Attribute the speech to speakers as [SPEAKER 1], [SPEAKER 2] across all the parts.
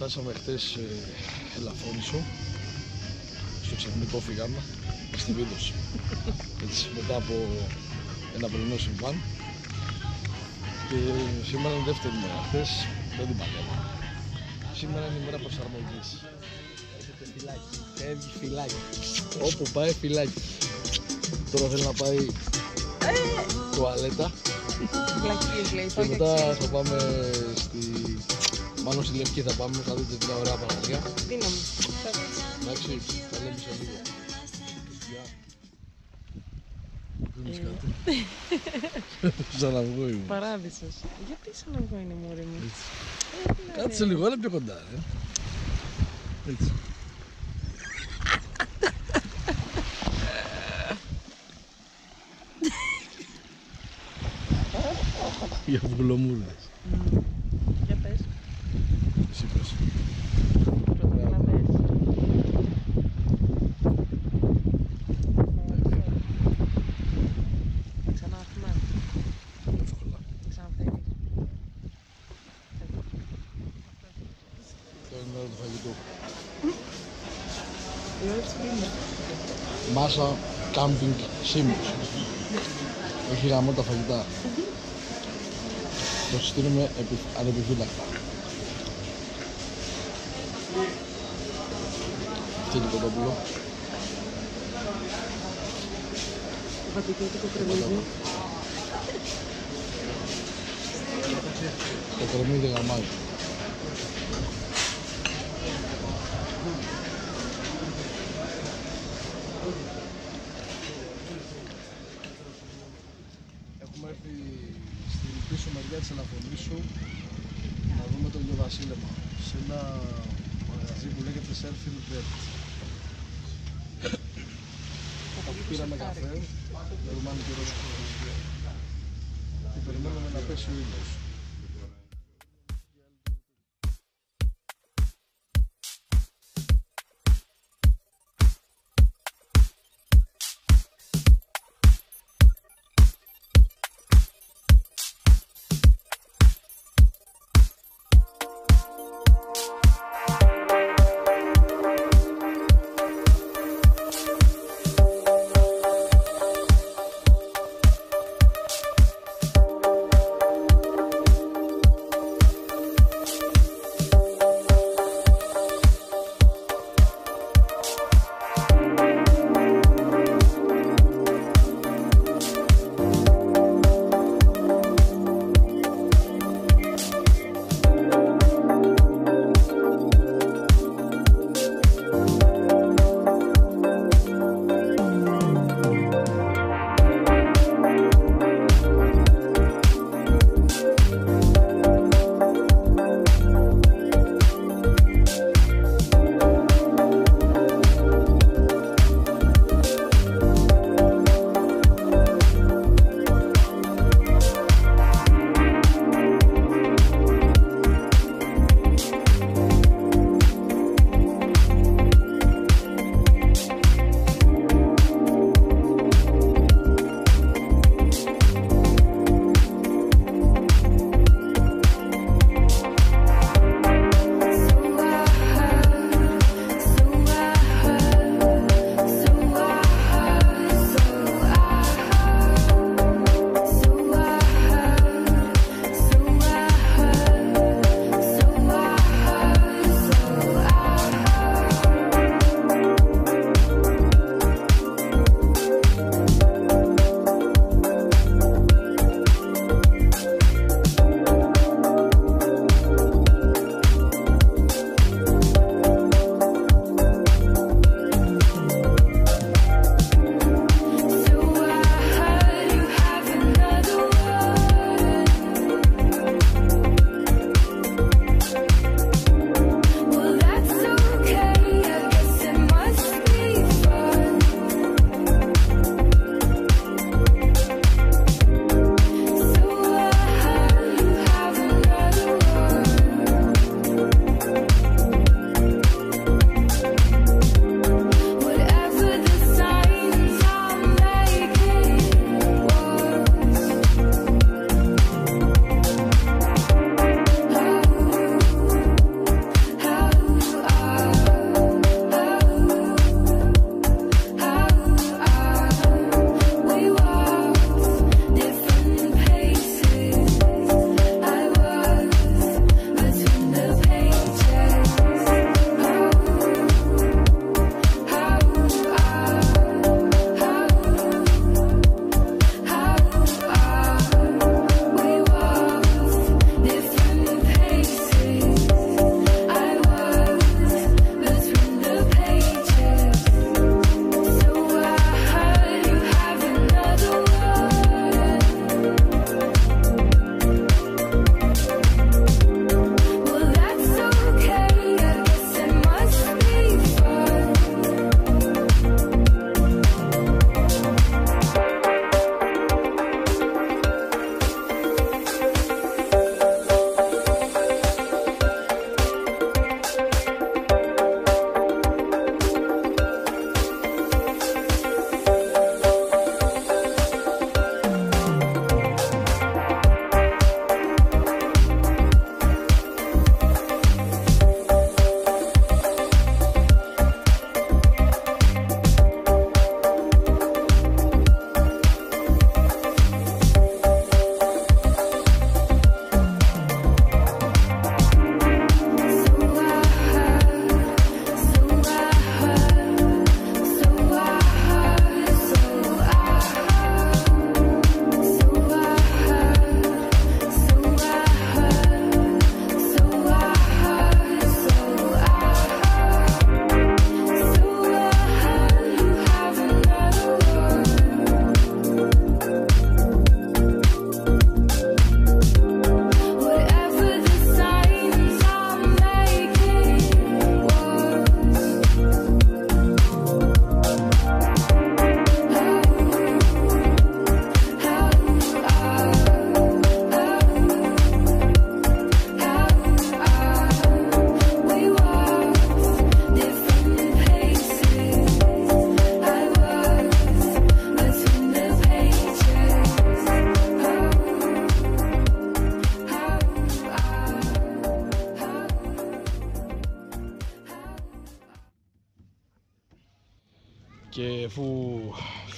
[SPEAKER 1] Φτάσαμε χτες ε, Ελαφώνησο, στο ξαφνικό φύγαμε, στη Βίδωση. Έτσι, μετά από ένα πρωινό συμβάν. Και σήμερα είναι η δεύτερη μέρα. Χτες δεν την παλεύω. Σήμερα είναι η μέρα προσαρμογής.
[SPEAKER 2] Έρχεται φυλάκι. Φεύγει φυλάκι.
[SPEAKER 1] Όπου πάει φυλάκι. Τώρα θέλει να πάει τουαλέτα
[SPEAKER 3] Βλακίες λέει.
[SPEAKER 1] και
[SPEAKER 3] πάω για
[SPEAKER 1] μετά
[SPEAKER 3] ξέρεις.
[SPEAKER 1] θα πάμε στη... Μάλλον στη Λευκή θα πάμε, θα δείτε μια ωραία παραλία.
[SPEAKER 3] Δύναμη.
[SPEAKER 1] Εντάξει, θα λέμε σε λίγο. Γεια. Δίνεις κάτι. Σαν να βγω ήμουν.
[SPEAKER 3] Παράδεισος. Γιατί σαν να βγω είναι μωρή μου;
[SPEAKER 1] Έτσι.
[SPEAKER 3] Ε, τι να
[SPEAKER 1] Κάτσε
[SPEAKER 3] λέει.
[SPEAKER 1] λίγο, έλα πιο κοντά, ρε. Έτσι. Για βουλομούρδες.
[SPEAKER 3] Μμ. Για πες.
[SPEAKER 1] Εσύ πες.
[SPEAKER 3] Πρώτα να πες. Ξανά θυμάμαι.
[SPEAKER 1] Εύκολα.
[SPEAKER 3] Ξαναθέλεις.
[SPEAKER 1] Τώρα είναι η ώρα του φαγητού.
[SPEAKER 3] Η ώρα της κρίνης.
[SPEAKER 1] Μάσα κάμπινγκ Σίμους. Έχει γαμό τα φαγητά. Το συστήνουμε επι- ανεπιφύλακτα. Τι είναι το κοτόπουλο;
[SPEAKER 3] Βατικέτικο κρεμμύδι.
[SPEAKER 1] Το κρεμμύδι γαμάει.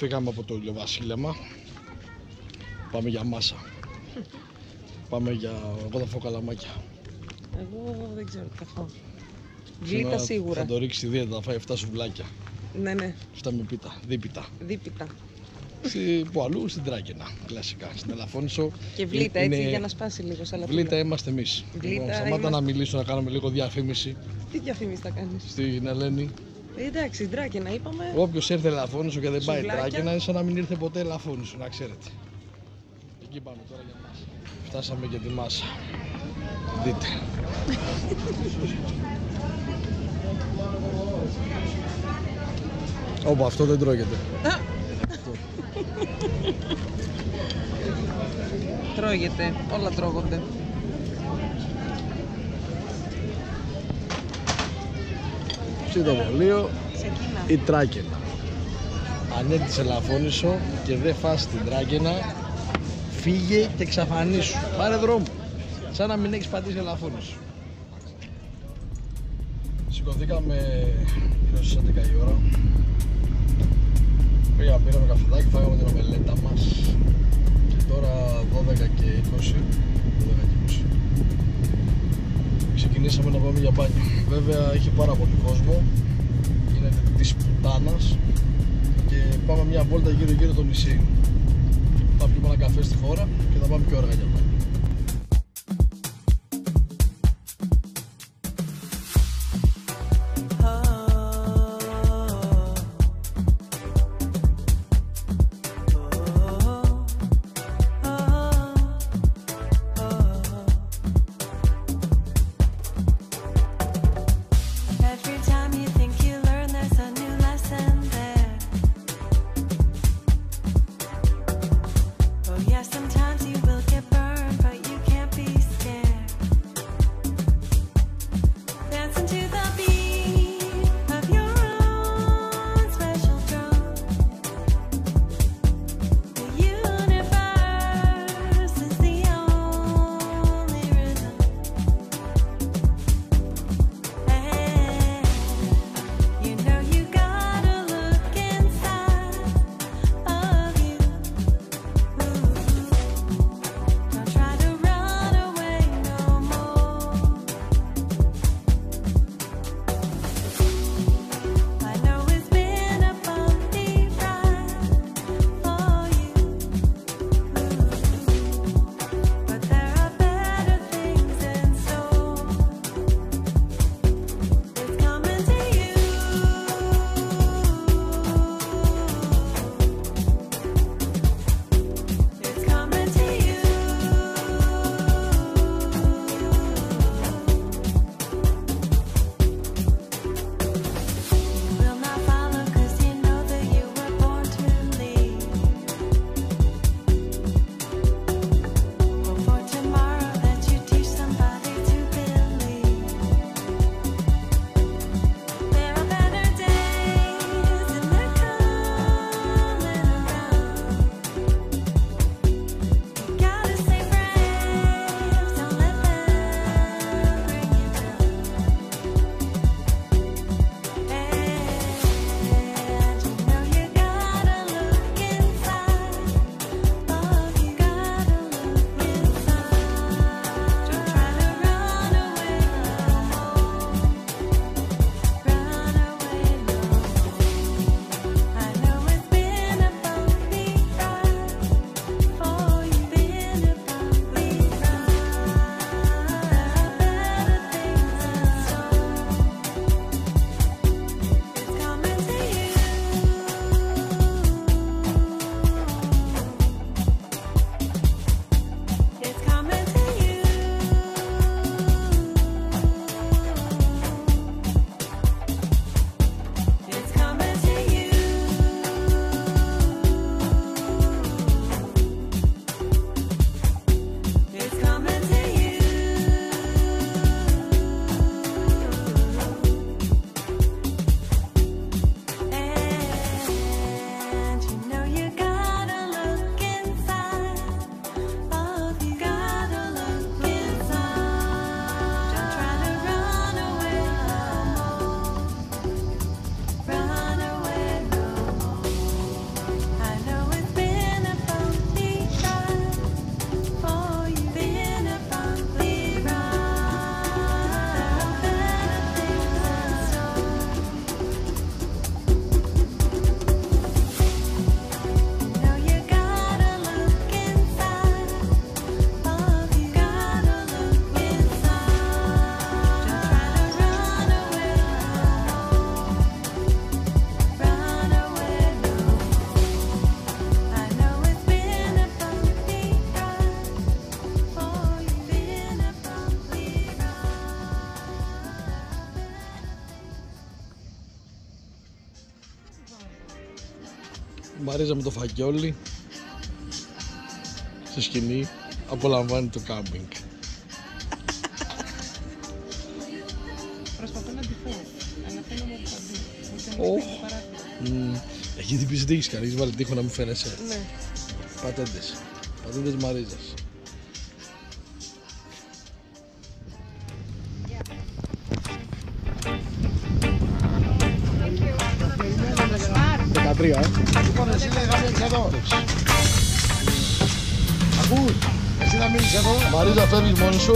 [SPEAKER 1] Φύγαμε από το ηλιοβασίλεμα. Πάμε για μάσα. Πάμε για... Εγώ θα φάω καλαμάκια.
[SPEAKER 3] Εγώ δεν ξέρω τι θα φάω.
[SPEAKER 1] Σήμερα
[SPEAKER 3] Γλύτα σίγουρα.
[SPEAKER 1] Θα το ρίξει στη δίαιτα, θα φάει 7 σουβλάκια.
[SPEAKER 3] Ναι, ναι.
[SPEAKER 1] 7 με πίτα, δίπιτα.
[SPEAKER 3] Δίπιτα.
[SPEAKER 1] Στη, που αλλού στην Τράκαινα, κλασικά. Στην Ελαφώνησο.
[SPEAKER 3] Και βλήτα
[SPEAKER 1] Είναι-
[SPEAKER 3] έτσι για να σπάσει λίγο σαν
[SPEAKER 1] Βλήτα είμαστε εμείς.
[SPEAKER 3] Βλήτα
[SPEAKER 1] σταμάτα
[SPEAKER 3] είμαστε-
[SPEAKER 1] να μιλήσω, να κάνουμε λίγο διαφήμιση
[SPEAKER 3] Τι διαφήμιση θα κάνεις;
[SPEAKER 1] στην Ελένη.
[SPEAKER 3] Ε, εντάξει, ντράκια να είπαμε.
[SPEAKER 1] Όποιος έρθει Ελαφώνησο και δεν πάει
[SPEAKER 3] Σουβλάκια.
[SPEAKER 1] Τράκαινα, είναι σαν να μην ήρθε ποτέ Ελαφώνησο, να ξέρετε. Εκεί πάμε τώρα για μάσα. Φτάσαμε και τη μάσα. Δείτε. Όπα, αυτό δεν τρώγεται.
[SPEAKER 3] Τρώγεται. Όλα τρώγονται.
[SPEAKER 1] Ψητοβολείο
[SPEAKER 3] Ξεκίνα.
[SPEAKER 1] ή Τράκαινα. Αν έρθεις σε Λαφώνησο και δεν φας την Τράκαινα, φύγε και εξαφανίσου. Πάρε δρόμο. Σαν να μην έχεις πατήσει Λαφώνησο. Σηκωθήκαμε γύρω στις 11 η ώρα. Πήγαμε, πήραμε καφεδάκι, φάγαμε την ομελέτα μας. Και τώρα 12 και 20. 12 και 20. Ξεκινήσαμε να πάμε για μπάνιο. Βέβαια έχει πάρα πολύ κόσμο. Είναι της πουτάνας. Και πάμε μια βόλτα γύρω γύρω το νησί. Θα πιούμε ένα καφέ στη χώρα και θα πάμε πιο αργά για μπάνιο. Μαρίζα με το φακιόλι στο σκηνή απολαμβάνει το κάμπινγκ.
[SPEAKER 3] Προσπαθώ να τη πω. Αλλά θέλω να το δει.
[SPEAKER 1] Οχ.
[SPEAKER 3] Μου κάνει
[SPEAKER 1] Μμμ. Εκεί την πεις τι έχεις κάνει, έχεις βάλει τείχο να μην φαίνεσαι.
[SPEAKER 3] Ναι.
[SPEAKER 1] Πατέντες. Πατέντες Μαρίζας. Μαρίζα φεύγεις μόνη σου.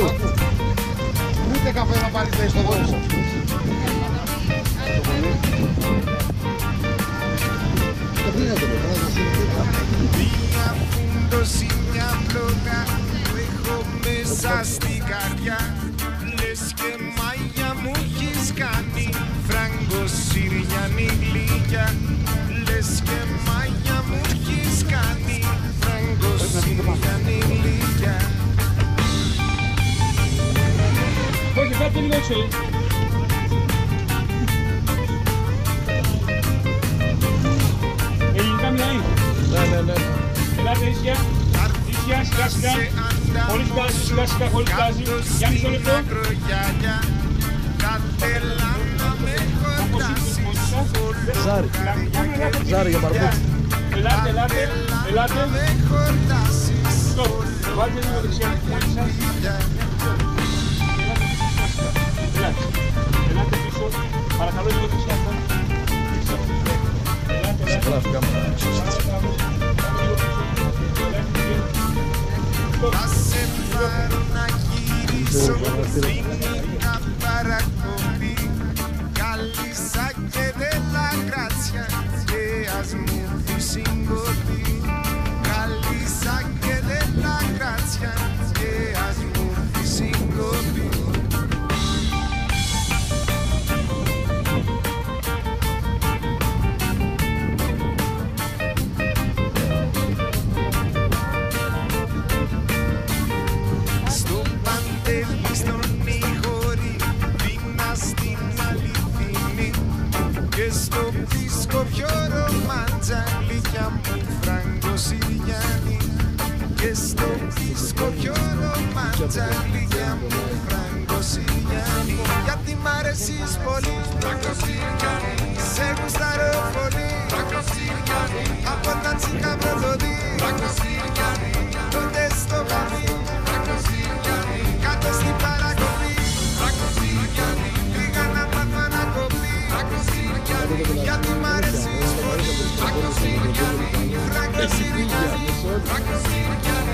[SPEAKER 4] Ούτε καφέ να πάρεις λέει στο δρόμο.
[SPEAKER 2] Κάτσε λίγο έξω. ε. Ελληνικά μιλάει.
[SPEAKER 1] Ναι, ναι, ναι.
[SPEAKER 2] Ελάτε ίσια. Ίσια, σιγά σιγά. Χωρίς τάση, σιγά σιγά, χωρίς τάση. Για μισό λεπτό.
[SPEAKER 1] Ζάρι. Ζάρι για παρπούτσι.
[SPEAKER 2] Ελάτε, ελάτε, ελάτε. Στοπ. Βάλτε λίγο δεξιά τη πόλη σας. Ελάτε. Ελάτε πίσω. Παρακαλώ λίγο δεξιά αυτό. Ελάτε, ελάτε.
[SPEAKER 1] Γράφει κάμερα.
[SPEAKER 5] Θα δίσκο πιο ρομάντζα, γλυκιά μου φράγκο Συριανή Και στο δίσκο πιο ρομάντζα, γλυκιά μου φράγκο Συριανή Γιατί μ' αρέσεις πολύ, φράγκο Συριανή Σε γουστάρω πολύ, φράγκο Συριανή Από τα τσίκα πρωτοδί, φράγκο Συριανή Τότε στο καμί, φράγκο Συριανή Κάτω στην παρακοπή, Συριανή Γιατί μ' αρέσεις πολύ, φράγκο Συριανή Φράγκο Συριανή, φράγκο Συριανή
[SPEAKER 1] Έτσι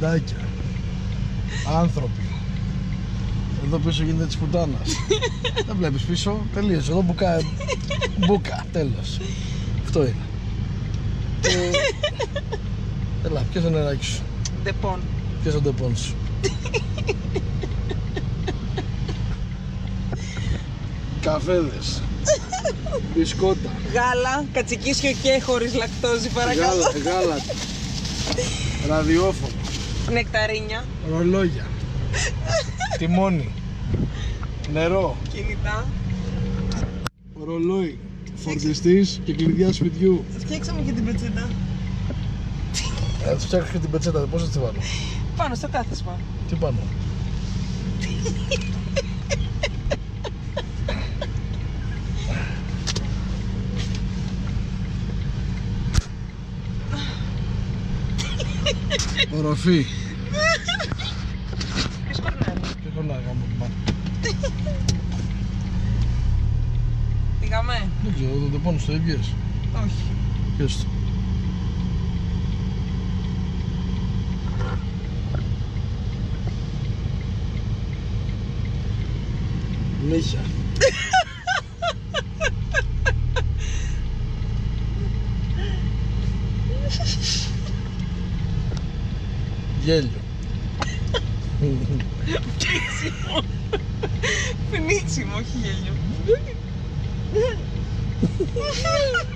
[SPEAKER 1] Ποντάκια. Άνθρωποι. Εδώ πίσω γίνεται της πουτάνας. Δεν βλέπεις πίσω. Τελείωσε. Εδώ μπουκά. Μπουκά. Τέλος. Αυτό είναι. Έλα, πιες το νεράκι σου;
[SPEAKER 3] Ντεπόν.
[SPEAKER 1] Ποιος το ντεπών σου; Καφέδες. Μπισκότα.
[SPEAKER 3] Γάλα. Κατσικίσιο και χωρίς λακτόζη, παρακαλώ.
[SPEAKER 1] Γάλα. γάλα. Ραδιόφωνο.
[SPEAKER 3] Νεκταρίνια,
[SPEAKER 1] ρολόγια, τιμόνι, νερό,
[SPEAKER 3] κινητά.
[SPEAKER 1] ρολόι, φορτιστής και κλειδιά σπιτιού.
[SPEAKER 3] Φτιάξαμε και την πετσέτα.
[SPEAKER 1] Ε, θα φτιάξω και την πετσέτα, πώς θα τη βάλω.
[SPEAKER 3] Πάνω στο κάθισμα.
[SPEAKER 1] Τι πάνω; Οροφή.
[SPEAKER 3] Ποιος κορνάει.
[SPEAKER 1] Και έχω να κάνω πάνω.
[SPEAKER 3] Πήγαμε.
[SPEAKER 1] Δεν ξέρω, το τεπώνω στο ίδιες.
[SPEAKER 3] Όχι.
[SPEAKER 1] Πιες το. Νύχια. Γέλιο.
[SPEAKER 3] Πνίξιμο, όχι γέλιο.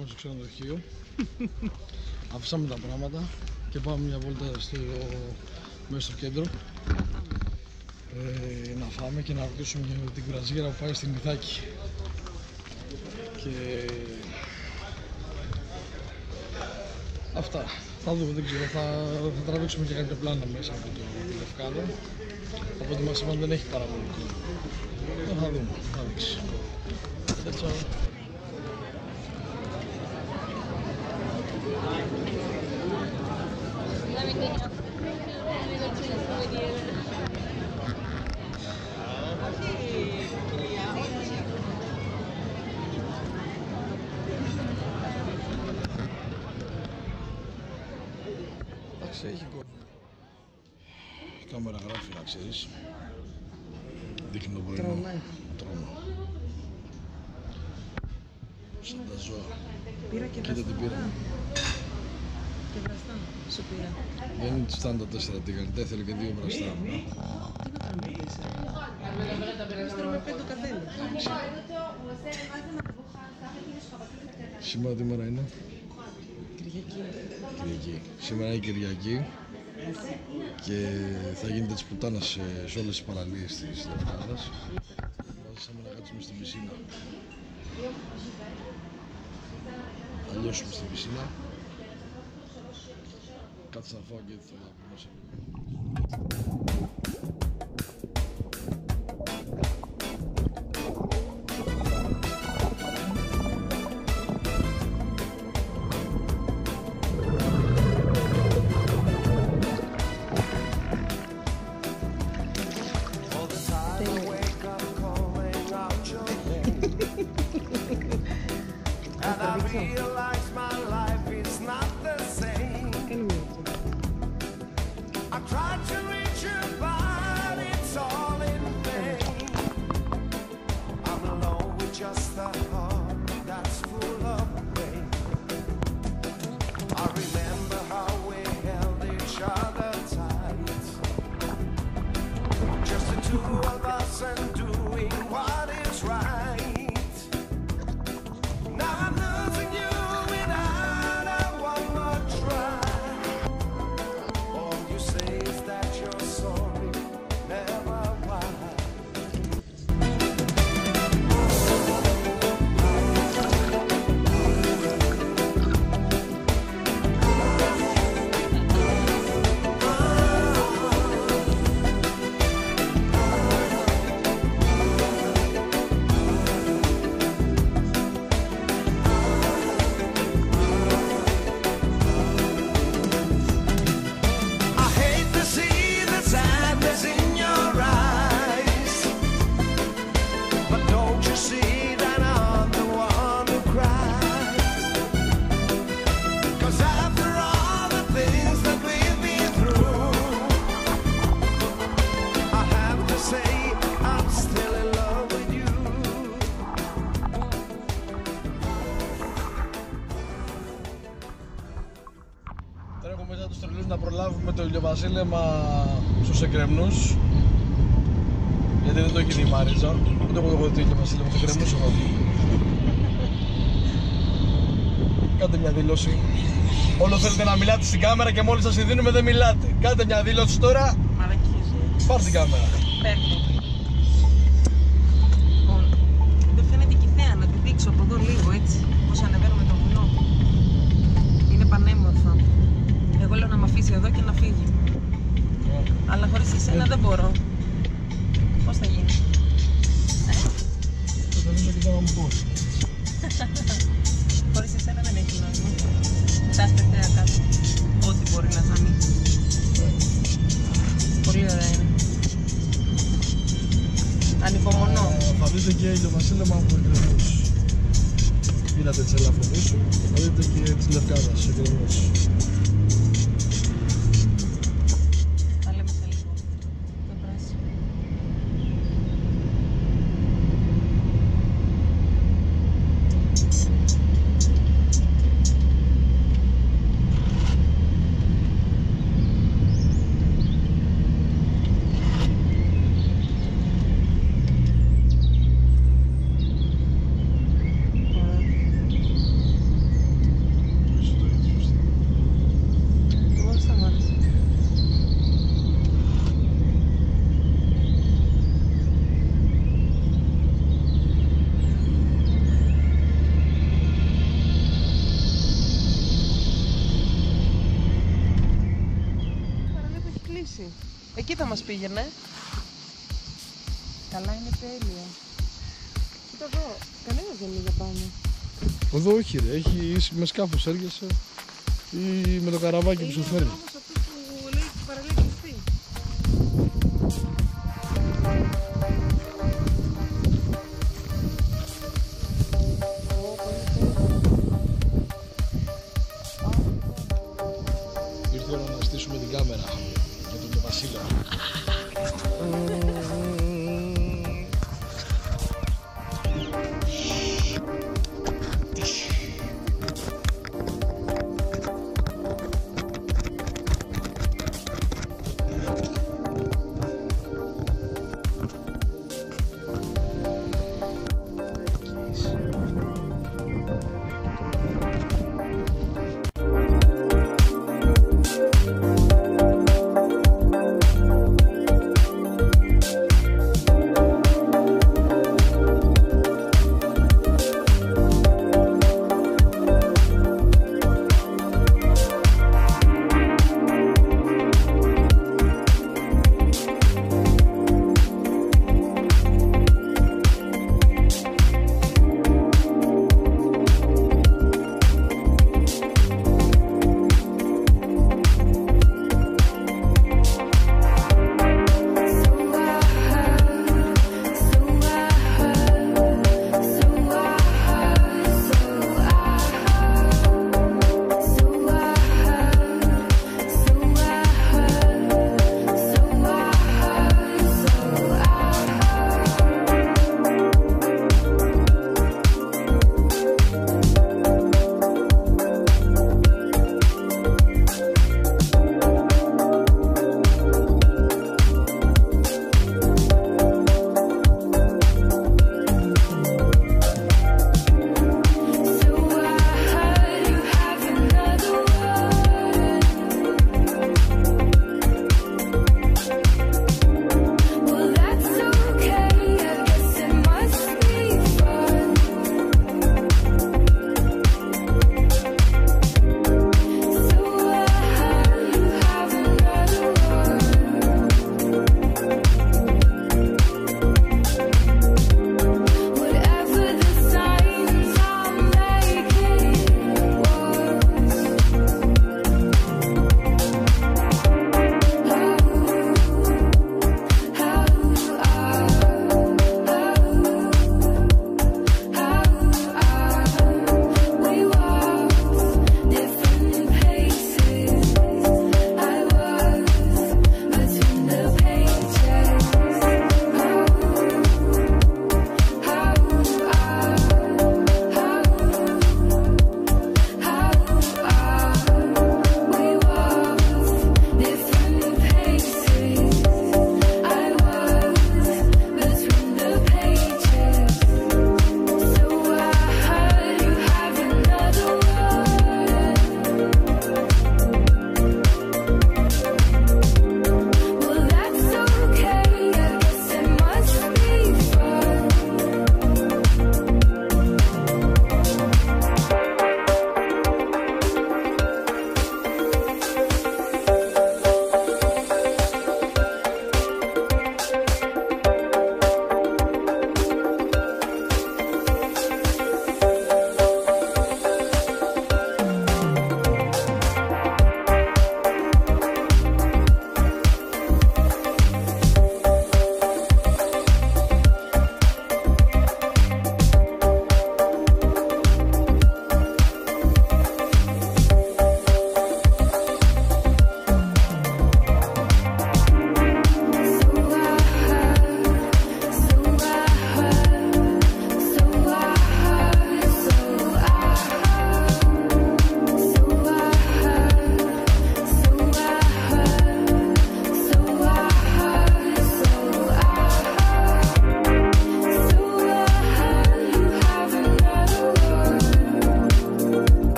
[SPEAKER 1] πήγαμε στο ξενοδοχείο. Αφήσαμε τα πράγματα και πάμε μια βόλτα στο, μέσα στο κέντρο. Ε, να φάμε και να ρωτήσουμε για την κουραζιέρα που πάει στην Ιθάκη. Και αυτά. Θα δούμε, δεν ξέρω. Θα, θα τραβήξουμε και κάποια πλάνα μέσα από το τη Λευκάδα. Από ό,τι μας είπαν δεν έχει πάρα πολύ κόσμο. Ε, Θα δούμε, θα δείξει. Ε, τσάου. Εντάξει, έχει κόσμο. Η κάμερα γράφει να ξέρεις. Δείχνει το πρωινό. Τρόμο. Σαν τα ζώα.
[SPEAKER 3] Πήρα και
[SPEAKER 1] Κοίτα τι πήρα.
[SPEAKER 3] Και βραστά σου πήρα.
[SPEAKER 1] Δεν ήταν τα τέσσερα τηγανιτά, ήθελε και δύο βραστά.
[SPEAKER 3] Τι να κάνουμε με τέσσερα. Τρώμε πέντε ο καθένα.
[SPEAKER 1] Σήμερα τι μέρα είναι;
[SPEAKER 3] Κυριακή.
[SPEAKER 1] Κυριακή. Σήμερα είναι Κυριακή και θα γίνεται της πουτάνας σε, σε όλες τις παραλίες της Λευκάδας. Βάζαμε να κάτσουμε στην πισίνα. Θα λιώσουμε στην πισίνα. Κάτσε να φάω και θα πούμε σε λίγο. Να μιλάτε στην κάμερα και μόλις σας τη δίνουμε δεν μιλάτε Κάντε μια δήλωση τώρα,
[SPEAKER 3] Μαλακίζεις.
[SPEAKER 1] πάρ' την κάμερα
[SPEAKER 3] Παίρνω. Εκεί θα μας πήγαινε. Καλά είναι τέλεια. Κοίτα εδώ, κανένας δεν είναι για πάνω.
[SPEAKER 1] Εδώ όχι ρε, έχει με σκάφος έρχεσαι ή με το καραβάκι που σου
[SPEAKER 3] Είναι ο
[SPEAKER 1] φέρνει.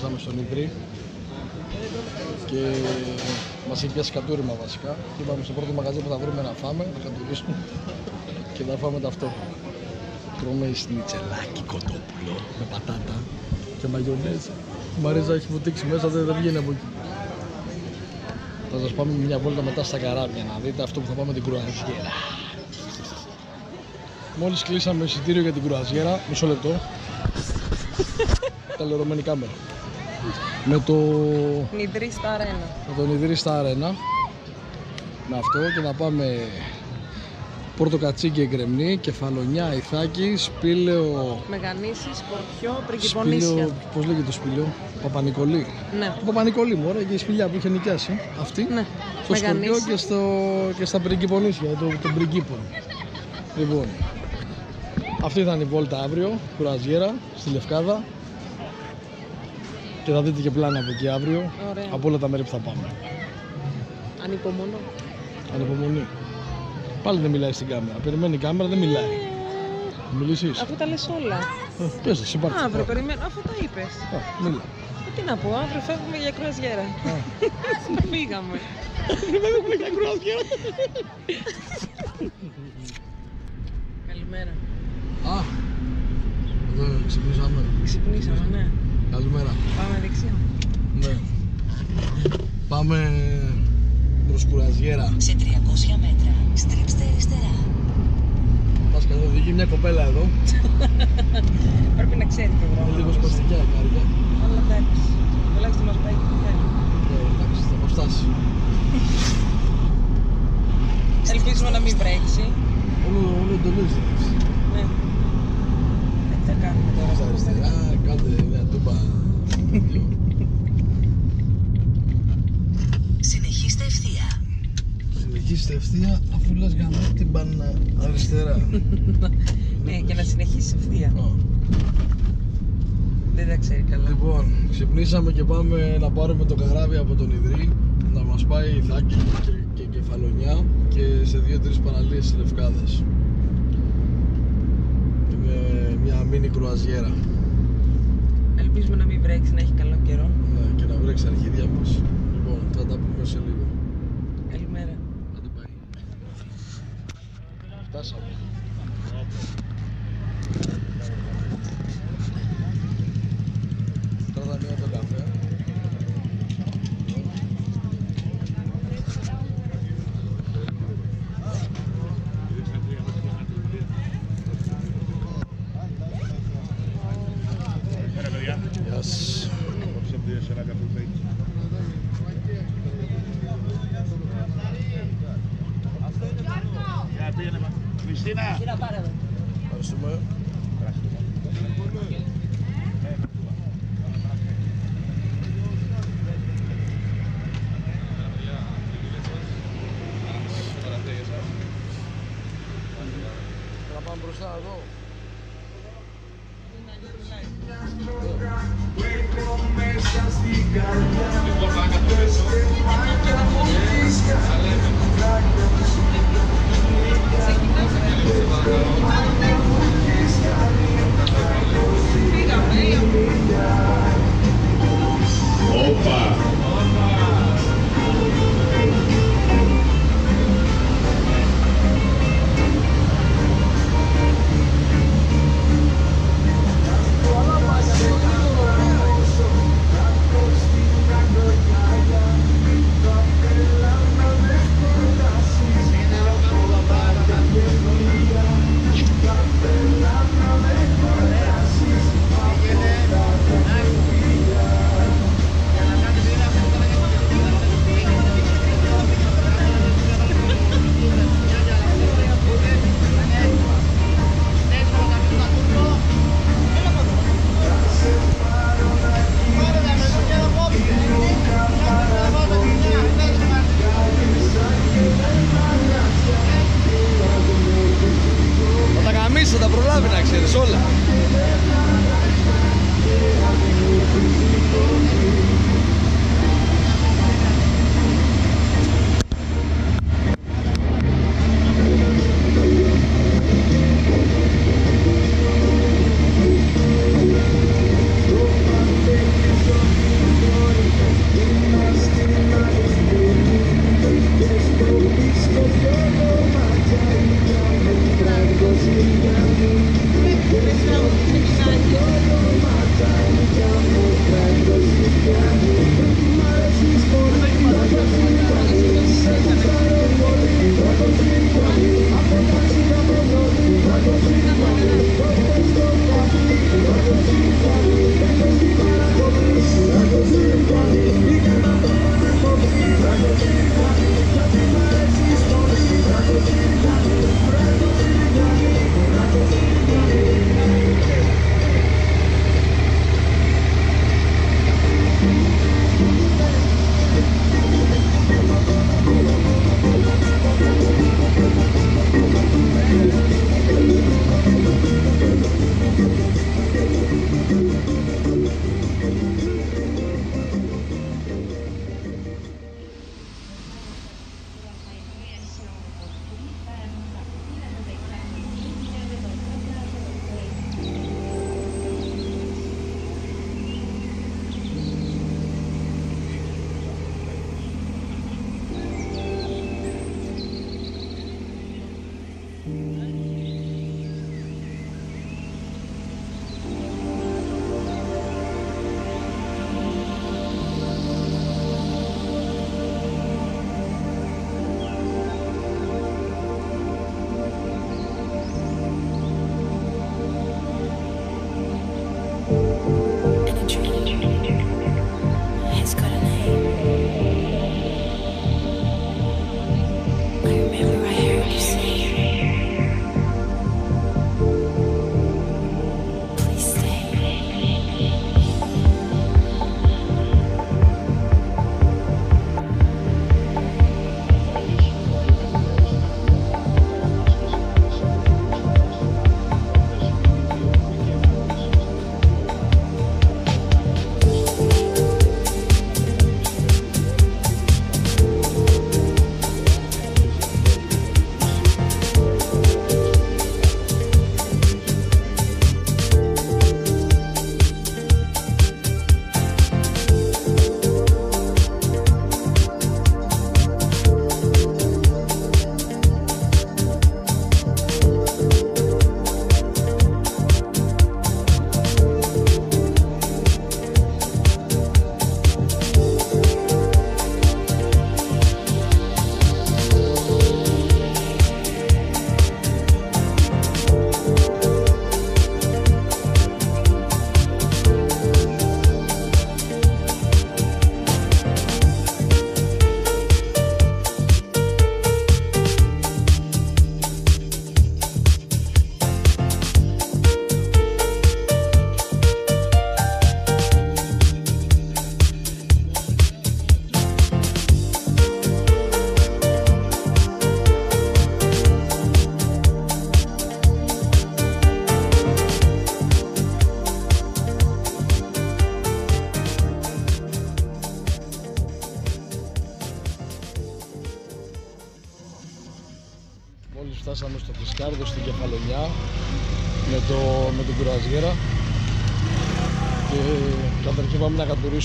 [SPEAKER 1] Φτάσαμε στον Ιδρύ και μας είχε πιάσει κατούριμα βασικά και είπαμε στο πρώτο μαγαζί που θα βρούμε να φάμε, να κατουρίσουμε και να φάμε ταυτόχρονα. Τρώμε σνιτσελάκι κοτόπουλο με πατάτα και μαγιονέζα. Η Μαρίζα έχει βουτήξει μέσα, δεν, δεν βγαίνει από εκεί. Θα σας πάμε μια βόλτα μετά στα καράβια να δείτε αυτό που θα πάμε την κρουαζιέρα. Μόλις κλείσαμε εισιτήριο για την κρουαζιέρα, μισό λεπτό. Καλερωμένη κάμερα. Με το
[SPEAKER 3] Νιδρή στα αρένα.
[SPEAKER 1] με τον Ιδρύ στα αρένα. Με αυτό και θα πάμε Πόρτο Κατσίκι Εγκρεμνή, Κεφαλονιά, Ιθάκη, Σπήλαιο...
[SPEAKER 3] Μεγανήσεις, Σκορπιό, Πριγκυπονίσια.
[SPEAKER 1] Σπήλαιο, πώς λέγεται το σπήλαιο, Παπανικολή.
[SPEAKER 3] Ναι.
[SPEAKER 1] Το Παπανικολή μου, ωραία, και η σπηλιά που είχε νοικιάσει. Αυτή.
[SPEAKER 3] Ναι.
[SPEAKER 1] Στο Σκορπιό
[SPEAKER 3] Μεγανήσεις.
[SPEAKER 1] και, στο, και στα Πριγκυπονίσια, το, τον Πριγκίπον. Λοιπόν, αυτή θα είναι η βόλτα αύριο, κουραζιέρα, στη Λευκάδα. Και θα δείτε και πλάνα από εκεί αύριο,
[SPEAKER 3] Ωραία.
[SPEAKER 1] από όλα τα μέρη που θα πάμε.
[SPEAKER 3] Ανυπομονώ.
[SPEAKER 1] Ανυπομονή. Πάλι δεν μιλάει στην κάμερα. Περιμένει η κάμερα, δεν μιλάει. Μιλήσεις.
[SPEAKER 3] Αφού τα λες όλα.
[SPEAKER 1] Ε, Πες εσύ, πάρτε.
[SPEAKER 3] Αύριο
[SPEAKER 1] Α,
[SPEAKER 3] περιμένω, αφού τα είπες.
[SPEAKER 1] α, Μίλα.
[SPEAKER 3] Ε, Τι να πω, αύριο φεύγουμε για κρουαζιέρα. Φύγαμε. Καλημέρα.
[SPEAKER 1] Α, εδώ ξυπνήσαμε.
[SPEAKER 3] Ξυπνήσαμε, ναι.
[SPEAKER 1] Καλημέρα.
[SPEAKER 3] Πάμε δεξιά.
[SPEAKER 1] Ναι. Πάμε προς κουραζιέρα.
[SPEAKER 6] Σε 300 μέτρα, στρίψτε αριστερά.
[SPEAKER 1] Πας καθόλου οδηγεί μια κοπέλα εδώ.
[SPEAKER 3] Πρέπει να ξέρει το
[SPEAKER 1] Είναι
[SPEAKER 3] δρόμο.
[SPEAKER 1] λίγο σπαστικιά η κάρια.
[SPEAKER 3] Αλλά εντάξει. Τουλάχιστον μας πάει και που θέλει.
[SPEAKER 1] Ναι, εντάξει, θα μας φτάσει.
[SPEAKER 3] Ελπίζουμε να μην βρέξει.
[SPEAKER 1] Όλο, όλο εντολές δίνεις.
[SPEAKER 3] Ναι. Ε, Τι θα κάνουμε τώρα.
[SPEAKER 1] Στα αριστερά, κάντε μια τούμπα.
[SPEAKER 6] Συνεχίστε ευθεία.
[SPEAKER 1] Συνεχίστε ευθεία αφού λες για να την πάνε αριστερά.
[SPEAKER 3] Ναι, και να συνεχίσεις ευθεία.
[SPEAKER 1] Α.
[SPEAKER 3] Δεν τα ξέρει καλά.
[SPEAKER 1] Λοιπόν, ξυπνήσαμε και πάμε να πάρουμε το καράβι από τον Ιδρύ να μας πάει Ιθάκη και, και Κεφαλονιά και σε δύο-τρεις παραλίες της Λευκάδας. Είναι μια μίνι κρουαζιέρα
[SPEAKER 3] Ελπίζουμε να μην βρέξει, να έχει καλό καιρό.
[SPEAKER 1] ναι, και να βρέξει τα αρχίδια μας. Λοιπόν, θα τα πούμε σε λίγο.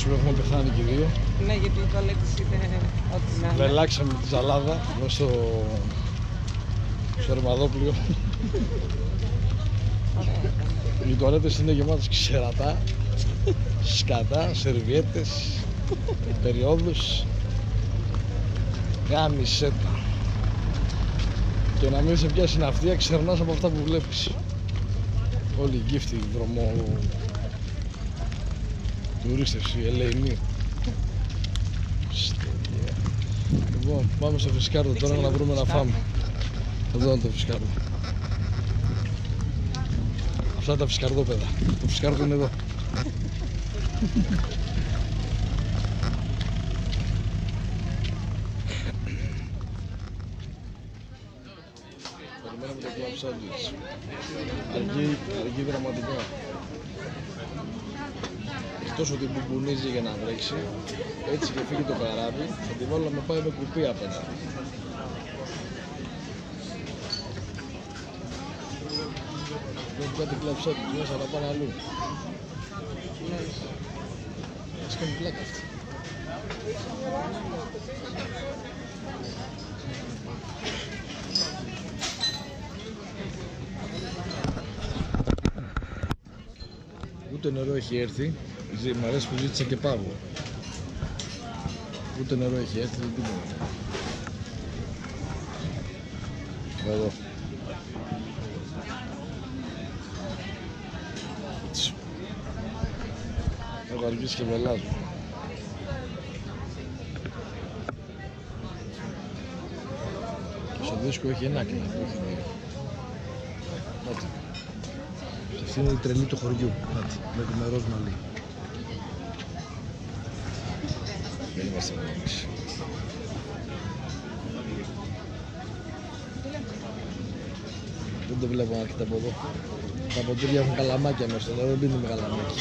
[SPEAKER 1] Πάμε να κατουρίσουμε, έχουμε πεθάνει και οι δύο.
[SPEAKER 3] Ναι, γιατί οι τουαλέτες είναι ό,τι να είναι.
[SPEAKER 1] Βελάξαμε τη ζαλάδα μέσα στο, στο ρημαδόπλιο.
[SPEAKER 3] Ωραία ήταν.
[SPEAKER 1] Οι τουαλέτες είναι γεμάτες ξερατά, σκατά, σερβιέτες, περιόδους. Γάμισέτα. Και να μην σε πιάσει ναυτία, ξερνάς από αυτά που βλέπεις. Όλοι οι γκίφτοι, δρομο... τουρίστευση, ελεηνή. Στέλια. Λοιπόν, πάμε στο Φισκάρδο τώρα
[SPEAKER 3] Δείξε
[SPEAKER 1] να
[SPEAKER 3] λίγο
[SPEAKER 1] βρούμε
[SPEAKER 3] το
[SPEAKER 1] να
[SPEAKER 3] Φισκάρδο.
[SPEAKER 1] φάμε. Εδώ είναι το Φισκάρδο. Αυτά είναι τα φυσκαρδόπεδα. Το φυσκάρδο είναι εδώ. Για να βρέξει, έτσι και φύγει το καράβι, θα τη βάλω να με πάει με κουπί απέναντι. Βλέπω κάτι club sandwich μέσα να πάνε αλλού. Ας κάνει πλάκα αυτή. Ούτε νερό έχει έρθει. Ζη- Μ' αρέσει που ζήτησα και πάγο. Ούτε νερό έχει έρθει, δεν τίποτα. Εδώ. Τσου. Έχω αργήσει και βελάζω. Και στο δίσκο έχει ένα κλαμπ, όχι δύο. Νάτι. Και αυτή είναι η τρελή του χωριού. Νάτι, με το νερό μαλλί. Δεν είμαστε μόνο εμείς. Δεν το βλέπω να έρχεται από εδώ. Τα ποτήρια έχουν καλαμάκια μέσα, το νερό δεν πίνει με καλαμάκι.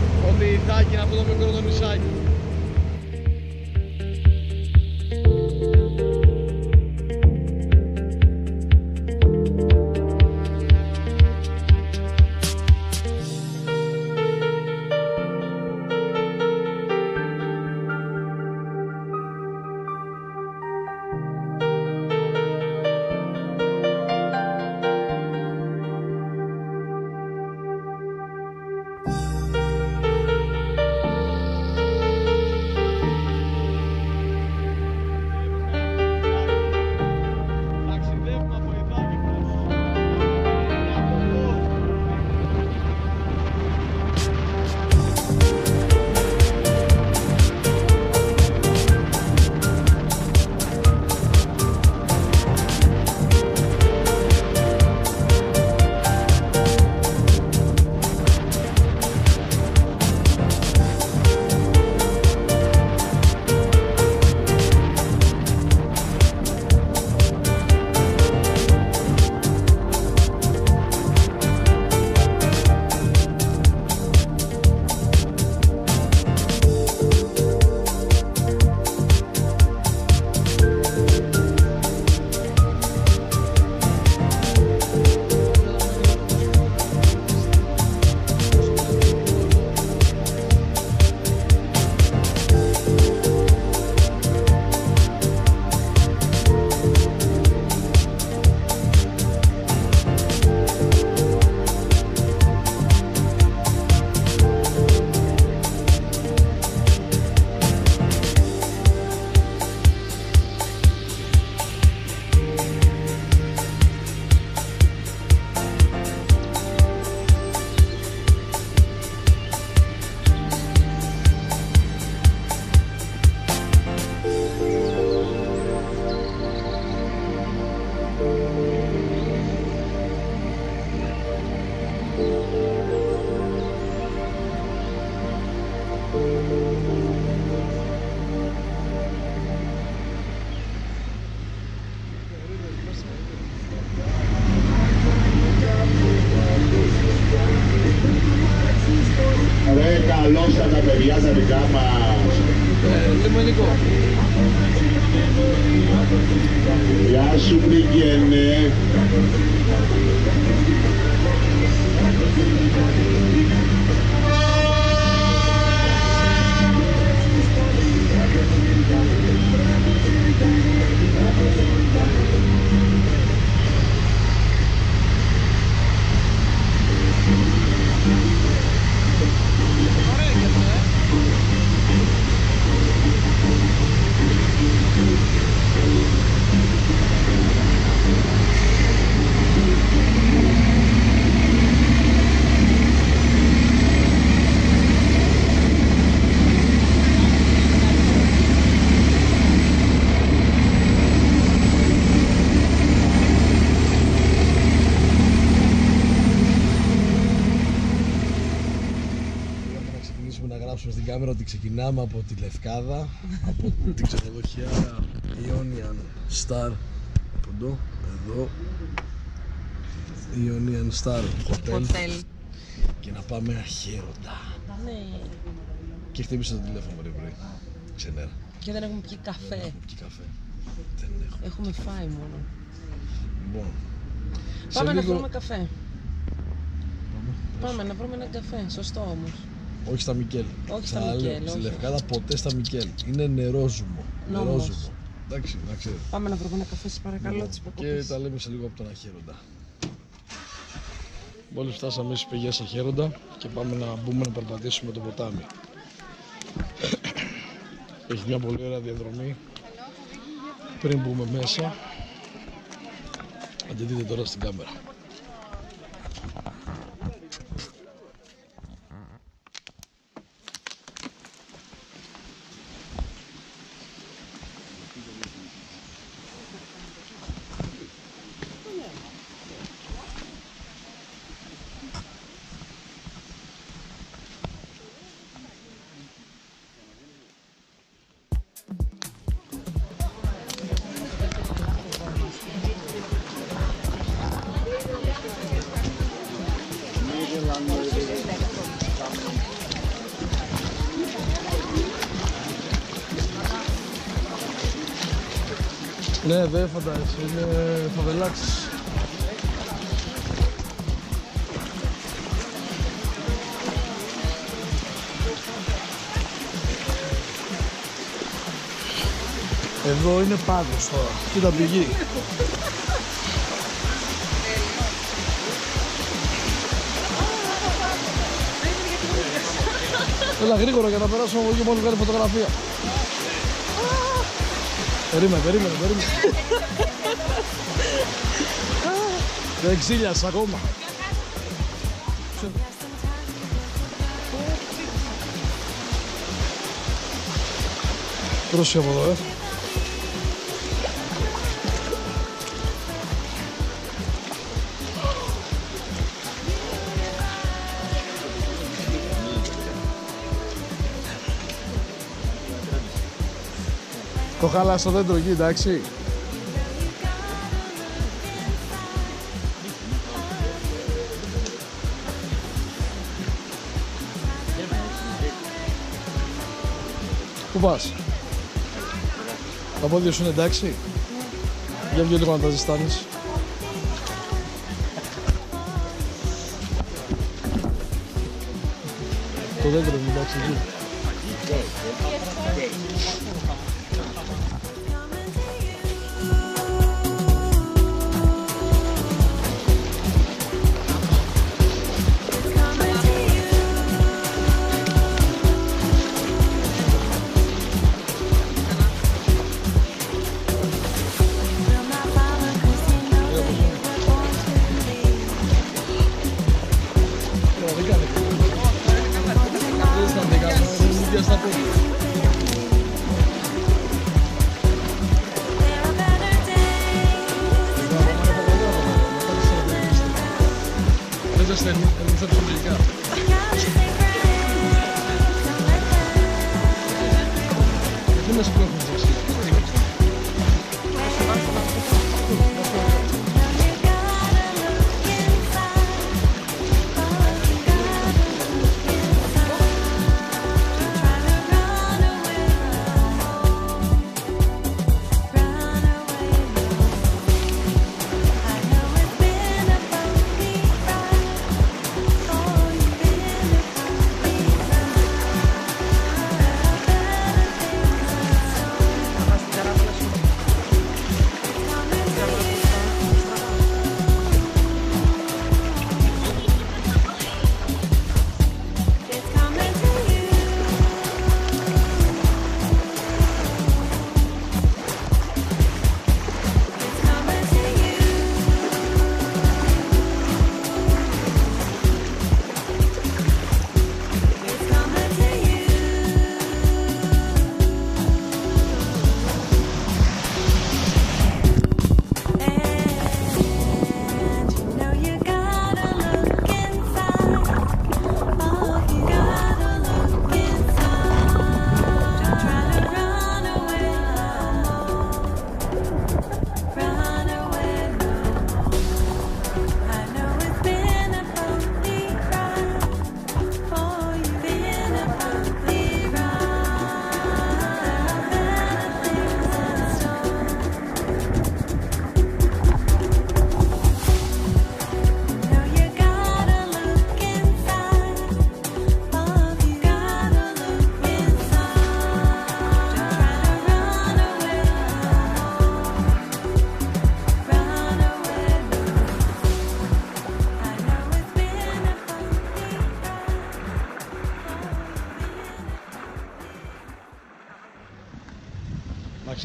[SPEAKER 1] Σήμερα. Ότι η Ιθάκη είναι αυτό
[SPEAKER 4] Ρε, καλώς τα τα παιδιά τα δικά μας.
[SPEAKER 1] Ε, λιμενικό.
[SPEAKER 4] Γεια σου πήγαινε.
[SPEAKER 1] Είπαμε ξεκινάμε από τη Λευκάδα, από την ξενοδοχεία Ionian Star. Από εδώ, εδώ. Ionian Star Hotel.
[SPEAKER 3] Χοτέλ.
[SPEAKER 1] Και να πάμε αχαίροντα.
[SPEAKER 3] Ναι.
[SPEAKER 1] Και χτύπησε το τηλέφωνο βρε βρε. Ξενέρα.
[SPEAKER 3] Και δεν έχουμε πιει καφέ.
[SPEAKER 1] Έχουμε και καφέ. Δεν έχω.
[SPEAKER 3] Έχουμε φάει μόνο.
[SPEAKER 1] Λοιπόν. σε
[SPEAKER 3] Πάμε να
[SPEAKER 1] λίγο-
[SPEAKER 3] βρούμε καφέ. Πάμε να βρούμε ένα καφέ. Σωστό όμως.
[SPEAKER 1] Όχι στα Μικέλ.
[SPEAKER 3] Όχι στα
[SPEAKER 1] Τα λέω,
[SPEAKER 3] Μικέλ,
[SPEAKER 1] Στη
[SPEAKER 3] όχι.
[SPEAKER 1] Λευκάδα ποτέ στα Μικέλ. Είναι νερόζουμο.
[SPEAKER 3] Νόμος.
[SPEAKER 1] Νερόζουμο. Εντάξει, να ξέρει.
[SPEAKER 3] Πάμε να βρούμε ένα καφέ, σα παρακαλώ, της
[SPEAKER 1] Λοιπόν, Και τα λέμε σε λίγο από τον Αχαίροντα. Μόλις φτάσαμε στις πηγές Αχαίροντα και πάμε να μπούμε να περπατήσουμε το ποτάμι. Έχει μια πολύ ωραία διαδρομή πριν μπούμε μέσα.
[SPEAKER 7] Θα τη δείτε τώρα στην κάμερα. Ναι, δεν φαντάζεσαι, είναι φαβελάξεις. Εδώ είναι πάγος τώρα. Κοίτα πηγή. Έλα γρήγορα για να περάσουμε από εκεί μόλις βγάλει φωτογραφία. Περίμενε, περίμενε, περίμενε. Δεν ξύλιασα ακόμα. Πρόσεχε από εδώ, ε. Το χάλασε το δέντρο εκεί, εντάξει. Πού πας; Τα πόδια σου είναι εντάξει; Για βγει λίγο να τα ζεστάνεις. Το δέντρο είναι εντάξει εκεί.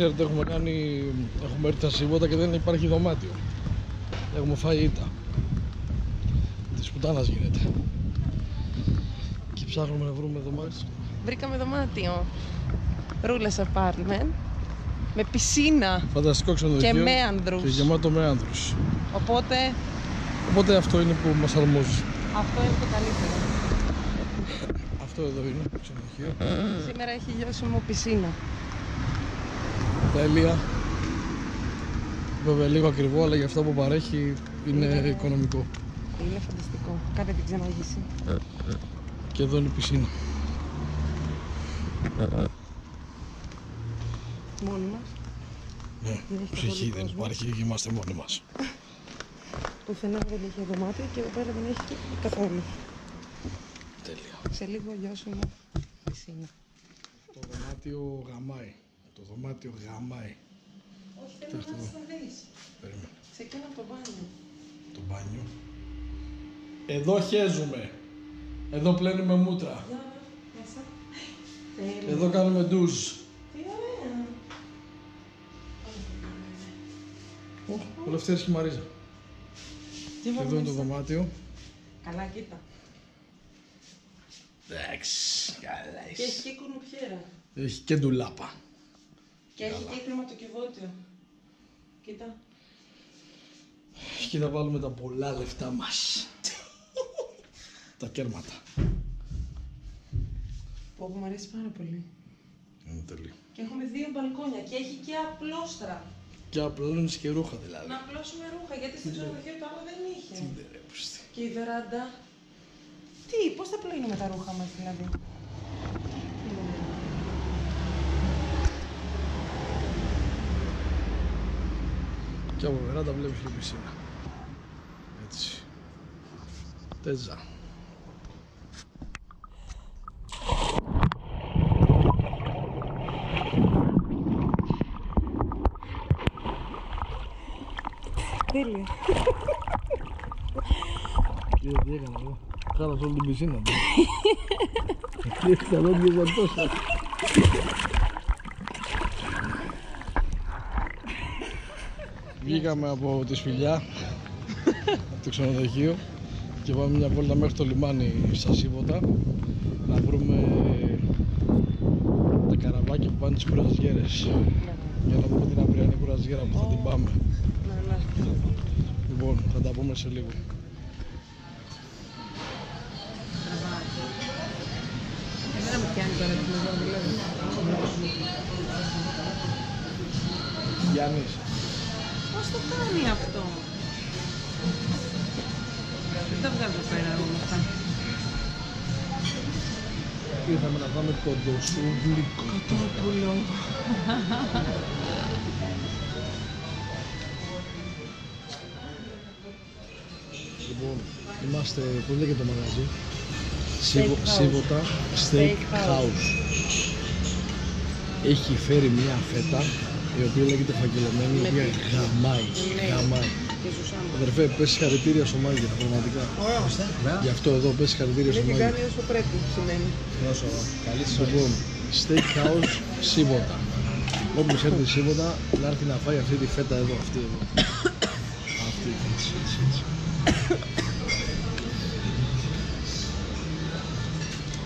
[SPEAKER 7] Ξέρετε έχουμε κάνει, έχουμε έρθει στα Σίβωτα και δεν υπάρχει δωμάτιο.
[SPEAKER 1] Έχουμε φάει ήττα. Της πουτάνας γίνεται. Και ψάχνουμε να βρούμε δωμάτιο.
[SPEAKER 3] Βρήκαμε δωμάτιο. Ρούλες apartment. Με πισίνα.
[SPEAKER 1] Φανταστικό ξενοδοχείο.
[SPEAKER 3] Και με άνδρους.
[SPEAKER 1] Και γεμάτο με άνδρους.
[SPEAKER 3] Οπότε
[SPEAKER 1] Οπότε αυτό είναι που μας αρμόζει.
[SPEAKER 3] αυτό είναι το καλύτερο.
[SPEAKER 1] Αυτό εδώ είναι το ξενοδοχείο.
[SPEAKER 3] Σήμερα έχει γιώσιμο πισίνα.
[SPEAKER 1] Τέλεια. Βέβαια λίγο ακριβό, αλλά για αυτό που παρέχει είναι οικονομικό.
[SPEAKER 3] Είναι φανταστικό. Κάντε την ξαναγύση.
[SPEAKER 1] Και εδώ είναι η πισίνα.
[SPEAKER 3] Μόνοι μας.
[SPEAKER 1] Ναι,
[SPEAKER 3] Δεν έχει
[SPEAKER 1] ψυχή
[SPEAKER 3] καθόλου
[SPEAKER 1] δεν
[SPEAKER 3] κόσμο.
[SPEAKER 1] υπάρχει και είμαστε μόνοι μας.
[SPEAKER 3] Πουθενά δεν έχει δωμάτιο και εδώ πέρα δεν έχει καθόλου.
[SPEAKER 1] Τέλεια.
[SPEAKER 3] Σε λίγο γιώσιμο πισίνα.
[SPEAKER 1] Το δωμάτιο γαμάει. Το δωμάτιο γαμάει.
[SPEAKER 3] Όχι, θέλω να το δεις.
[SPEAKER 1] Περίμενε.
[SPEAKER 3] Ξεκίνα από το μπάνιο.
[SPEAKER 1] Το μπάνιο. Εδώ χέζουμε. Εδώ πλένουμε μούτρα.
[SPEAKER 3] Για να μέσα. Τέλεια.
[SPEAKER 1] Εδώ κάνουμε ντουζ.
[SPEAKER 3] Τι ωραία.
[SPEAKER 1] Ο Λευτέρης και η Μαρίζα.
[SPEAKER 3] Τι
[SPEAKER 1] Και
[SPEAKER 3] βάλουμε
[SPEAKER 1] εδώ είναι το
[SPEAKER 3] μέσα;
[SPEAKER 1] δωμάτιο.
[SPEAKER 3] Καλά, κοίτα.
[SPEAKER 1] Εντάξει, καλά
[SPEAKER 3] Και έχει και κουνουπιέρα.
[SPEAKER 1] Έχει και ντουλάπα.
[SPEAKER 3] Και έχει και χρηματοκιβώτιο. Κοίτα.
[SPEAKER 1] Και θα βάλουμε τα πολλά λεφτά μας. τα κέρματα.
[SPEAKER 3] Που μου αρέσει πάρα πολύ.
[SPEAKER 1] Είναι τέλειο.
[SPEAKER 3] Και έχουμε δύο μπαλκόνια και έχει και απλόστρα.
[SPEAKER 1] Και απλώνεις και ρούχα δηλαδή.
[SPEAKER 3] Να απλώσουμε ρούχα γιατί στο ξενοδοχείο το άλλο δεν είχε.
[SPEAKER 1] Τι δεν έπρεπε.
[SPEAKER 3] Και η βεράντα. Τι, πώς θα πλύνουμε τα ρούχα μας δηλαδή;
[SPEAKER 1] Και από βεράντα βλέπεις και πισίνα. Έτσι. Τέζα.
[SPEAKER 3] Τέλεια.
[SPEAKER 1] Κύριε, τι έκανα εγώ. Χάλασα όλη την πισίνα μου. Τι έκανα, όντιαζαν τόσα. Βγήκαμε από τη σπηλιά, από το ξενοδοχείο και πάμε μια βόλτα μέχρι το λιμάνι στα Σίβωτα να βρούμε τα καραβάκια που πάνε τις κουραζιέρες για να δούμε την αυριανή κουραζιέρα που θα την πάμε.
[SPEAKER 3] Ναι, ναι.
[SPEAKER 1] Λοιπόν, θα τα πούμε σε λίγο.
[SPEAKER 3] Εμένα με πιάνει τώρα την εδώ δηλαδή.
[SPEAKER 1] Γιάννης,
[SPEAKER 3] Πώς το κάνει αυτό; Δεν τα βγάζω πέρα όλα αυτά.
[SPEAKER 1] ήρθαμε να πάμε κοντοσούβλικο.
[SPEAKER 3] Κοτόπουλο.
[SPEAKER 1] Λοιπόν, είμαστε, πώς λέγεται το μαγαζί,
[SPEAKER 3] Steak House.
[SPEAKER 1] Σίβωτα Steak
[SPEAKER 3] Steak House.
[SPEAKER 1] House. Έχει φέρει μια φέτα η οποία λέγεται φαγγελωμένη, η
[SPEAKER 3] Με
[SPEAKER 1] οποία
[SPEAKER 3] τι;
[SPEAKER 1] γαμάει,
[SPEAKER 3] Ναι.
[SPEAKER 1] γαμάει.
[SPEAKER 3] Και Ζουσάνα.
[SPEAKER 1] Αδερφέ, πες συγχαρητήρια στο Μάγειρα, πραγματικά. Γι' αυτό εδώ πες συγχαρητήρια στο
[SPEAKER 3] Δεν την
[SPEAKER 1] Μάγειρα.
[SPEAKER 3] κάνει όσο πρέπει, σημαίνει.
[SPEAKER 1] Λοιπόν, Steak House Σίβωτα. Όποιος έρθει Σίβωτα να έρθει να φάει αυτή τη φέτα εδώ, αυτή εδώ. αυτή, έτσι, έτσι, έτσι.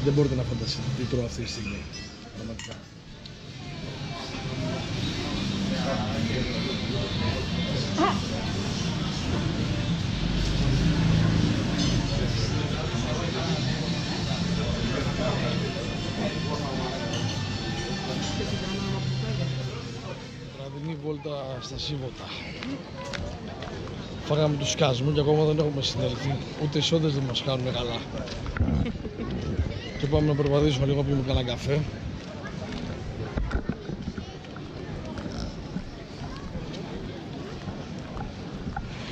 [SPEAKER 1] Δεν μπορείτε να φανταστείτε τι τρώω αυτή τη στιγμή. Πραγματικά. Βραδινή βόλτα στα Σίβωτα. Φάγαμε τους σκάσμου και ακόμα δεν έχουμε συνέλθει. Ούτε οι σόντες δεν μας κάνουν καλά. και πάμε να περπατήσουμε λίγο, πιούμε κανένα καφέ.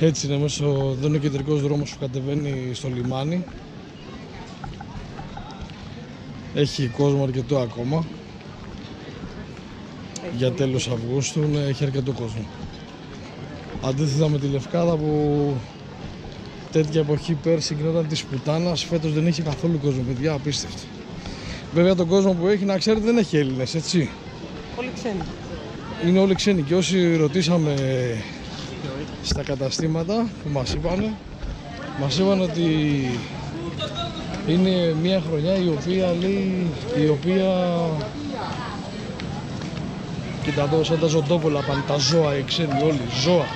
[SPEAKER 1] Έτσι είναι μέσω, δεν είναι ο κεντρικός δρόμος που κατεβαίνει στο λιμάνι. Έχει κόσμο αρκετό ακόμα. Για τέλος Αυγούστου ναι, έχει αρκετό κόσμο. Αντίθετα με τη Λευκάδα που τέτοια εποχή πέρσι γινόταν της πουτάνας, φέτος δεν είχε καθόλου κόσμο, παιδιά, απίστευτο. Βέβαια τον κόσμο που έχει, να ξέρετε, δεν έχει Έλληνες, έτσι.
[SPEAKER 3] Πολύ ξένοι.
[SPEAKER 1] Είναι όλοι ξένοι και όσοι ρωτήσαμε στα καταστήματα που μας είπανε. Μας είπαν ότι είναι μια χρονιά η οποία λέει, η οποία... Κοίτα εδώ σαν τα ζωντόπολα πάνε, τα ζώα οι όλοι, ζώα.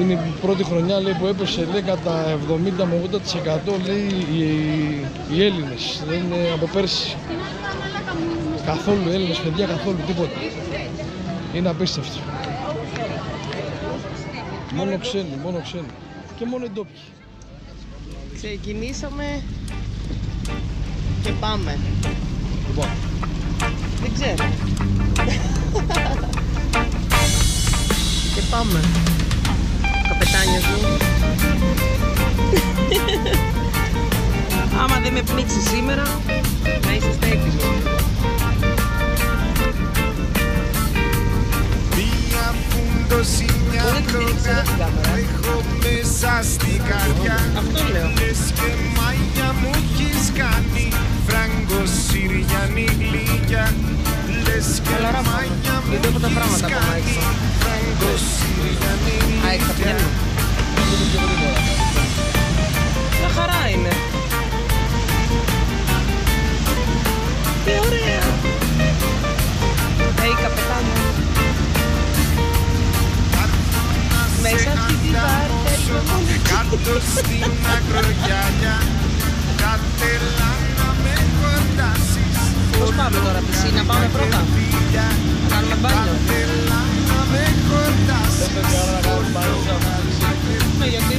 [SPEAKER 1] Είναι η πρώτη χρονιά λέει, που έπεσε λέει, κατά 70 με 80% λέει, οι, οι Έλληνες, δεν είναι από πέρσι. Καθόλου Έλληνες παιδιά, καθόλου τίποτα. Είναι απίστευτο. Μόνο ξένοι, μόνο ξένοι. Και μόνο εντόπιοι.
[SPEAKER 3] Ξεκινήσαμε και πάμε.
[SPEAKER 1] Λοιπόν.
[SPEAKER 3] Δεν ξέρω. και πάμε. τα καπετάνιος μου. Άμα δεν με πνίξεις σήμερα, να είσαι
[SPEAKER 5] στέκεις. δώσει μια
[SPEAKER 3] χρονιά
[SPEAKER 5] Έχω μέσα στην καρδιά Λες και μάγια μου έχεις κάνει Φράγκο Συριανή γλυκιά Λες και μάγια μου έχεις κάνει Φράγκο Συριανή γλυκιά Το στην ακρογιαλιά Κάτελα να με κοντάσεις
[SPEAKER 3] Πώς πάμε τώρα πισίνα, πάμε πρώτα. Να κάνουμε μπάνιο.
[SPEAKER 5] Κάτελα να με
[SPEAKER 3] κοντάσεις Δεν
[SPEAKER 1] πρέπει να κάνουμε
[SPEAKER 3] μπάνιο. Ναι
[SPEAKER 5] γιατί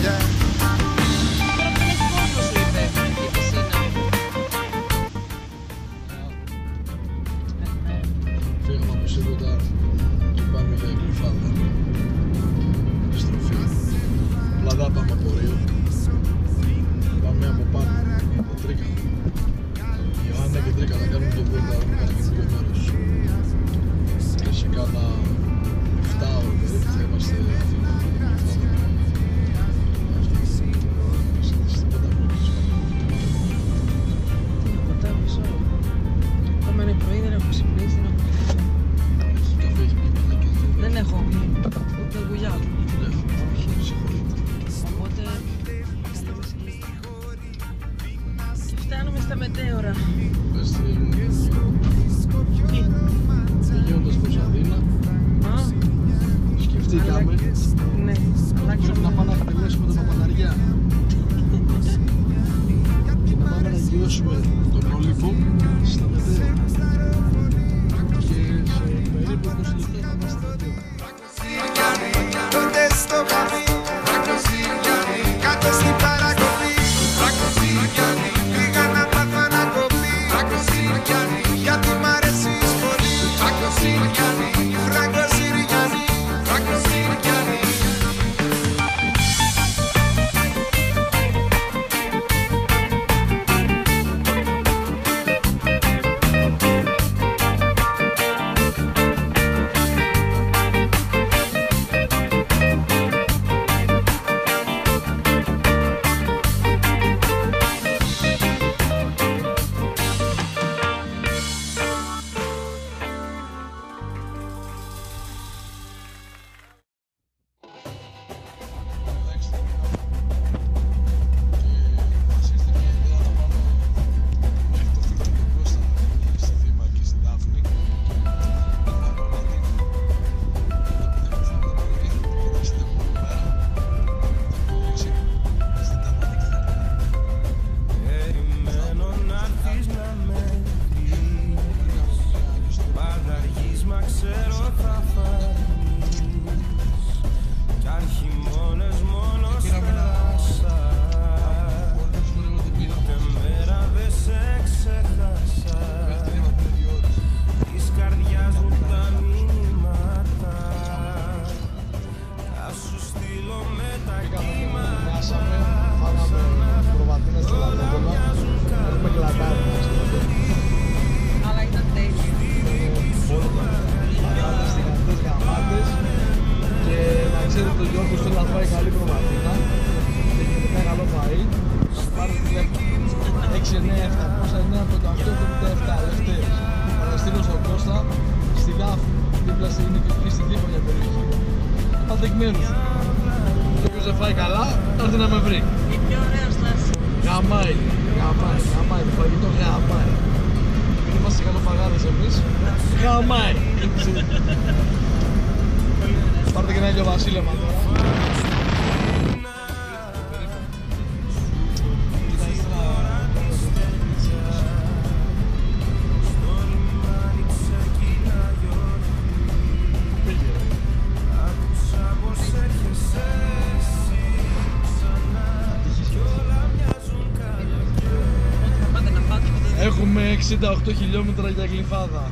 [SPEAKER 1] Έχουμε 68 χιλιόμετρα για γλυφάδα.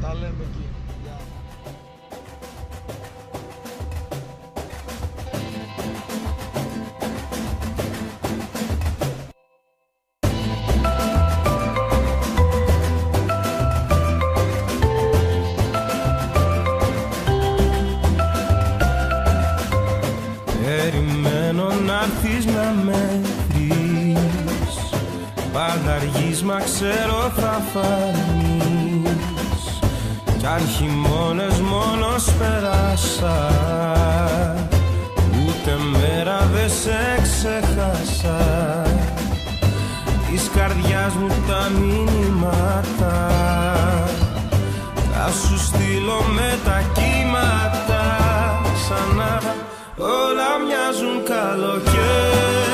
[SPEAKER 1] Τα λέμε εκεί.
[SPEAKER 5] μα ξέρω θα φανείς. Κι αν χειμώνες μόνος περάσας Ούτε μέρα δε σε ξεχάσα. Της καρδιάς μου τα μήνυματα Θα σου στείλω με τα κύματα. Σαν να όλα μοιάζουν καλοκαίρι.